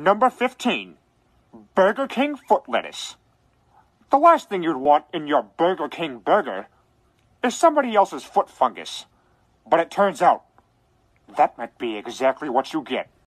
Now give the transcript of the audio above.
Number 15. Burger King foot lettuce. The last thing you'd want in your Burger King burger is somebody else's foot fungus. But it turns out that might be exactly what you get.